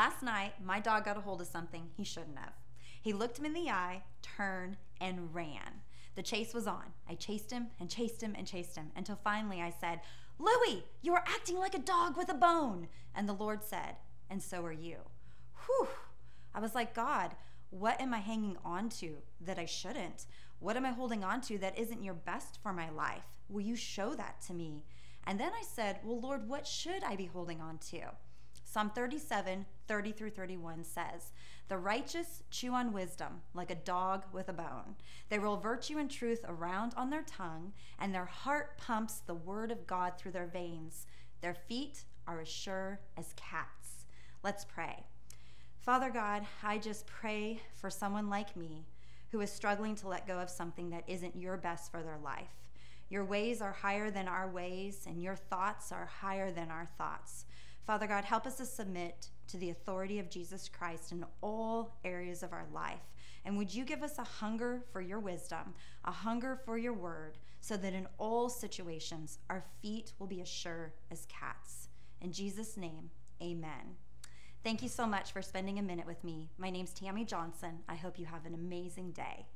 Last night, my dog got a hold of something he shouldn't have. He looked him in the eye, turned, and ran. The chase was on. I chased him and chased him and chased him until finally I said, Louie, you are acting like a dog with a bone. And the Lord said, And so are you. Whew. I was like, God, what am I hanging on to that I shouldn't? What am I holding on to that isn't your best for my life? Will you show that to me? And then I said, Well, Lord, what should I be holding on to? Psalm 37, 30 through 31 says, The righteous chew on wisdom like a dog with a bone. They roll virtue and truth around on their tongue, and their heart pumps the word of God through their veins. Their feet are as sure as cats. Let's pray. Father God, I just pray for someone like me who is struggling to let go of something that isn't your best for their life. Your ways are higher than our ways, and your thoughts are higher than our thoughts. Father God, help us to submit to the authority of Jesus Christ in all areas of our life. And would you give us a hunger for your wisdom, a hunger for your word, so that in all situations our feet will be as sure as cats. In Jesus' name, amen. Thank you so much for spending a minute with me. My name's Tammy Johnson. I hope you have an amazing day.